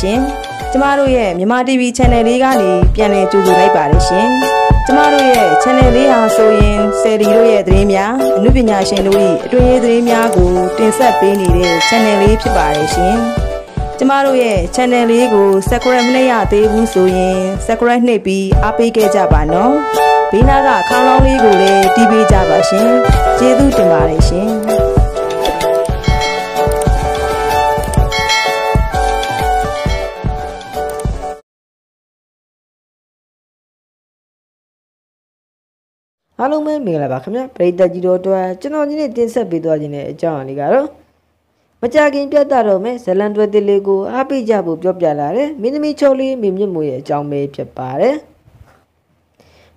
ရှင်ကျမတို့ရဲ့မြန်မာ TV Channel လေးကနေပြန်လည်ကြိုဆိုလိုက်ပါတယ်ရှင်ကျမတို့ရဲ့ Channel လေးဟာဆိုရင်ဆယ်ဒီတို့ရဲ့သတင်းများအမှုပညာရှင်တို့၏အတွင်းရေးသတင်းများကိုတင်ဆက်ပေးနေတဲ့ Channel လေးဖြစ်ပါတယ်ရှင်ကျမတို့ရဲ့ channel လေးကို subscribe မလုပ်ရသေးဘူးဆိုရင် subscribe နှိပ်ပြီးအားပေးခဲ့ကြပါနော်ဘေးနားကခေါင်းလောင်းလေးကိုလည်းတီးပေးကြပါရှင်ကျေးဇူးတင်ပါတယ်ရှင် အားလုံးပဲမင်္ဂလာပါခင်ဗျပရိသတ်ကြီးတို့အတွက်ကျွန်တော်ဒီနေ့တင်ဆက်ပေးသွားခြင်းတဲ့အကြောင်းအလေးကတော့မကြခင်ပြတ်တာတော့မယ်ဇလန်တွဲတစ်လေးကိုအားပေးကြဖို့ပြောပြလာတယ်မင်းသမီးချုပ်လေးမိမြင့်မို့ရဲ့အကြောင်းပဲဖြစ်ပါတယ်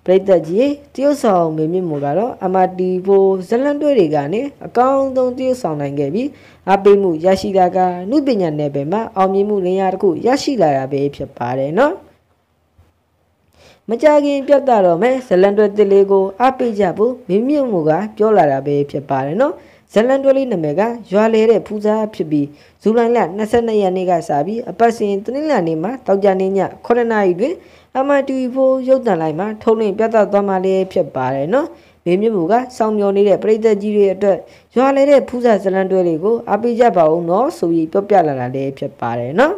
ပရိသတ်ကြီးတရုတ်ဆောင်မိမြင့်မို့ကတော့အမတီဘိုဇလန်တွဲတွေကနေအကောင်းဆုံးတရုတ်ဆောင်နိုင်ခဲ့ပြီးအားပေးမှုရရှိတာကနှုပညာနယ်ပယ်မှာအောင်မြင်မှုလင်းရတစ်ခုရရှိလာတာပဲဖြစ်ပါတယ်နော် မကြခင်ပြတ်တာတော့မဲ့ဇလန်တွဲတစ်လေးကိုအားပေးကြဖို့မင်းမြင့်မှုကပြောလာတာပဲဖြစ်ပါတယ်နော်ဇလန်တွဲလေးနာမည်ကရွာလေတဲ့ဖူးစားဖြစ်ပြီးဇူလိုင်လ22ရက်နေ့ကစပြီးအပတ်စဉ်တနင်္လာနေ့မှာတောက်ကြနေ့ည9နာရီတွင်အမတူဖို့ရုပ်တံလိုက်မှာထုတ်လွှင့်ပြသသွားမှာလည်းဖြစ်ပါတယ်နော်မင်းမြင့်မှုကစောင်းမျောနေတဲ့ပြည်သက်ကြီးတွေအတွက်ရွာလေတဲ့ဖူးစားဇလန်တွဲလေးကိုအားပေးကြပါဦးနော်ဆိုပြီးပြောပြလာတာလည်းဖြစ်ပါတယ်နော်